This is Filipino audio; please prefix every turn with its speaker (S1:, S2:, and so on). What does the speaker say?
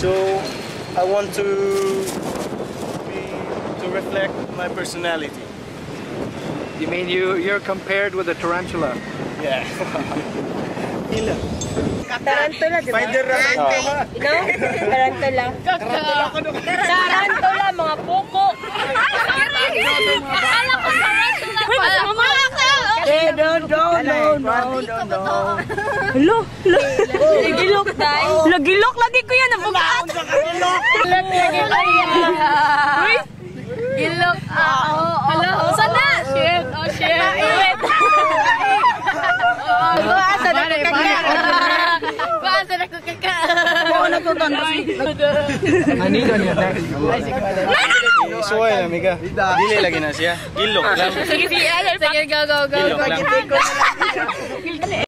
S1: So I want to be, to reflect my personality.
S2: You mean you you're compared with a tarantula?
S1: Yeah. Ila.
S3: Tarantula, di ba?
S1: Spider rat.
S3: No? Tarantula. Tarantula,
S4: no, no, no, no.
S3: Hello, hello. Lagilok, day.
S4: Lagilok lagi ko yan, ang bugaan.
S3: Uy, Gilok. Ah, oo, oo. Oh, sana? Shit. Oh, shit. Wait. Oh, baasa na ko kaka. Baasa na ko kaka.
S4: Oo, nagtutunan.
S2: I need on your
S1: suena, Mika. Dile lagi na siya.